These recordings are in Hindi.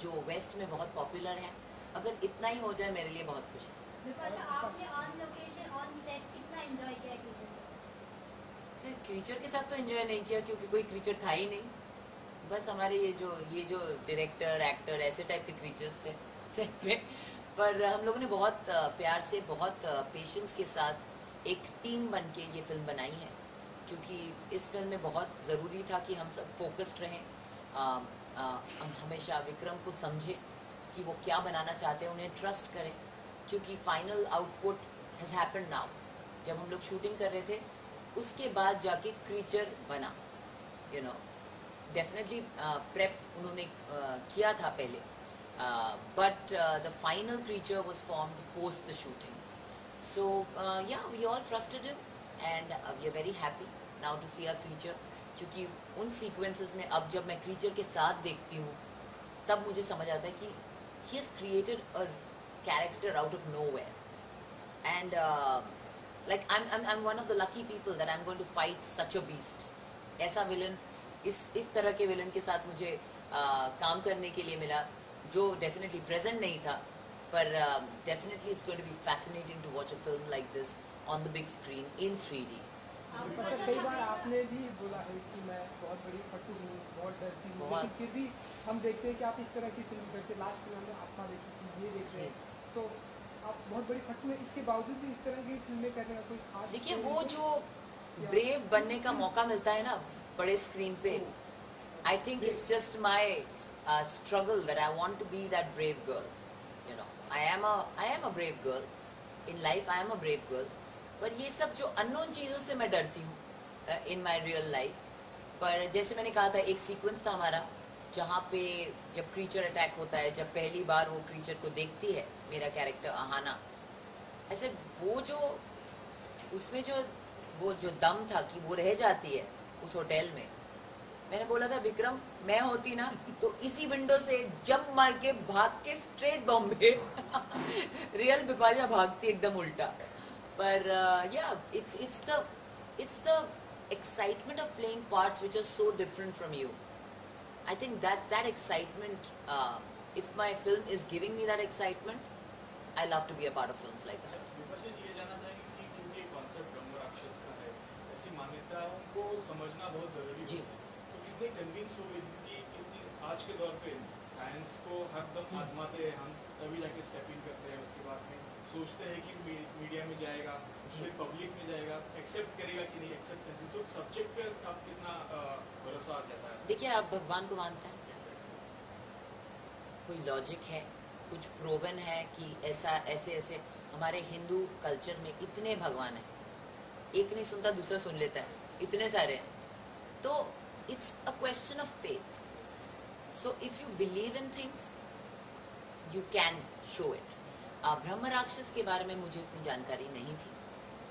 जो वेस्ट में बहुत पॉपुलर है अगर इतना ही हो जाए मेरे लिए बहुत खुश। है आपने ऑन लोकेशन ऑन सेट कितना एंजॉय किया क्रीचर के साथ। क्रीचर के साथ तो एंजॉय नहीं किया क्योंकि कोई क्रीचर था ही नहीं। बस हमारे ये जो ये जो डायरेक्टर एक्टर ऐसे टाइप के क्रीचर्स थे सेट पे। पर हम लोगों ने बहुत प्यार से बहुत पेशेंस के साथ एक टीम बन के ये फ़िल्म बनाई है। क्योंकि इस फ़िल्म में बहुत ज़रूरी था कि हम सब फोकस्ड रहें। हम हमेशा विक्रम को समझें कि वो क्या बनाना चाहते हैं उन्हें ट्रस्ट करें क्योंकि final output has happen now जब हम लोग शूटिंग कर रहे थे उसके बाद जाके क्रीचर बना यू नो डेफिनेटली प्रेप उन्होंने uh, किया था पहले but the final creature was formed post the shooting so yeah we all trusted and we are very happy now to see our creature क्योंकि उन सीक्वेंसेस में अब जब मैं क्रीचर के साथ देखती हूँ तब मुझे समझ आता है कि he is created a character out of nowhere and uh, I I'm, I'm I'm one of the lucky people that I'm going to fight such a beast. ऐसा विलन इस इस तरह के विलन के साथ मुझे uh, काम करने के लिए मिला जो डेफिनेटली प्रेजेंट नहीं था पर definitely it's going to be fascinating to watch a film like this on the big screen in 3D Bipasha कई बार आपने भी बोला है कि मैं बहुत बड़ी फट्टू हूँ बहुत डरती हूँ लेकिन फिर भी हम देखते हैं कि आप इस तरह की फ़िल्म जैसे लास्ट फ़िल्म हमने आत्मा देखी थी ये देख रहे हैं। तो आप बहुत बड़ी फट्टू है। इसके बावजूद भी इस तरह की फ़िल्में करने का कोई खास देखिए वो जो ब्रेव बनने का मौका मिलता है ना बड़े स्क्रीन पे I think it's just my struggle that I want to be that brave girl you know I am I am a brave girl in life I am a brave girl पर ये सब जो अननोन चीज़ों से मैं डरती हूँ इन माई रियल लाइफ पर जैसे मैंने कहा था, एक सीक्वेंस था हमारा, जहाँ पे जब क्रीचर अटैक होता है, जब पहली बार वो क्रीचर को देखती है, मेरा कैरेक्टर आहाना ऐसे वो जो, उसमें जो, वो जो दम था कि वो रह जाती है उस होटल में, मैंने बोला था, विक्रम, मैं होती ना तो इसी विंडो से जंप मार के भाग के स्ट्रेट बॉम्बे रियल बिपाशा भागती, एकदम उल्टा। पर या it's it's the it's the excitement of playing parts which are so different from you I think that that excitement, uh, if my film is giving me that excitement, I love to be a part of films like that. विपक्षी ये जानना चाहेंगे कि क्योंकि कॉन्सेप्ट ब्रह्म राक्षस का है ऐसी मान्यताओं को समझना बहुत जरूरी जी। है तो कितने कन्विंस हो गए क्योंकि इतनी आज के दौर पे साइंस को हरदम आजमाते हैं हम तभी जाके स्टेप इन करते हैं उसके बाद में सोचते हैं कि मीडिया में जाएगा फिर पब्लिक में जाएगा एक्सेप्ट करेगा कि नहीं एक्सेप्टेंसी तो सब्जेक्ट पे आप कितना भरोसा आ जाता है? देखिए आप भगवान को मानते हैं। कोई लॉजिक है कुछ प्रोवन है कि ऐसा ऐसे ऐसे हमारे हिंदू कल्चर में इतने भगवान हैं। एक नहीं सुनता दूसरा सुन लेता है। इतने सारे हैं। तो it's a question of faith so if you believe in things you can show it Brahmarakshas के बारे में मुझे उतनी जानकारी नहीं थी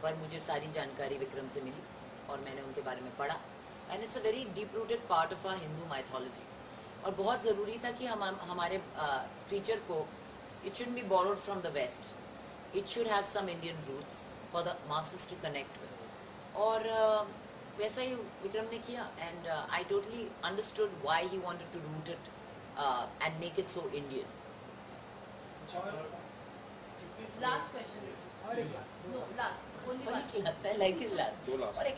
पर मुझे सारी जानकारी विक्रम से मिली और मैंने उनके बारे में पढ़ा। And it's a very deep rooted part of a Hindu mythology और बहुत ज़रूरी था कि हम हमारे क्रीचर को it should be borrowed from the west it should have some Indian roots for the masses to connect with और uh, वैसा ही विक्रम ने किया। And I totally understood why he wanted to root it and make it so Indian Last question. और एक लास्ट like it दो last. और एक.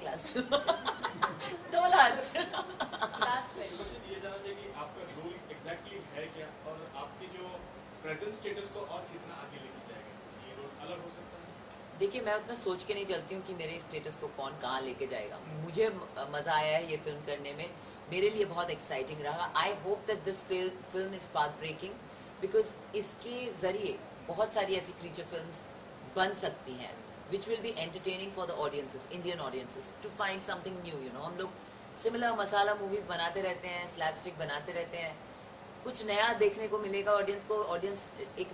दो question. ये जानना चाहिए कि आपका रोल एग्जैक्टली है क्या? और आपके जो प्रेजेंट स्टेटस को और कितना आगे लेके जाएगा? ये रोल अलग हो सकता है? देखिए मैं उतना सोच के नहीं चलती हूँ कि मेरे स्टेटस को कौन कहाँ लेके जाएगा। मुझे मज़ा आया है ये फ़िल्म करने में। मेरे लिए बहुत एक्साइटिंग रहा। I hope that this film is path breaking because इसके ज़रिए बहुत सारी ऐसी क्रीचर फिल्म्स बन सकती हैं which will be entertaining for the audiences Indian audiences to find something new you know हम लोग सिमिलर मसाला मूवीज़ बनाते रहते हैं स्लैपस्टिक बनाते रहते हैं। कुछ नया देखने को मिलेगा ऑडियंस को ऑडियंस एक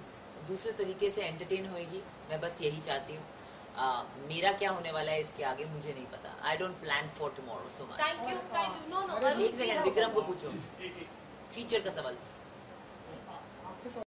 दूसरे तरीके से एंटरटेन होएगी। मैं बस यही चाहती हूँ। आ, मेरा क्या होने वाला है इसके आगे मुझे नहीं पता। I don't plan for tomorrow so much thank you. No, no. अरे Arun, एक सेकंड विक्रम को पूछो। फीचर का सवाल।